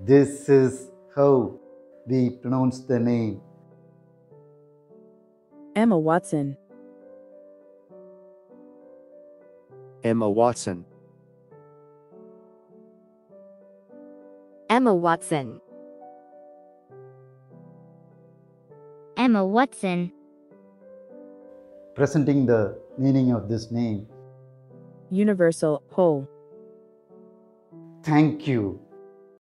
This is how we pronounce the name. Emma Watson. Emma Watson. Emma Watson. Emma Watson. Presenting the meaning of this name. Universal, whole. Thank you.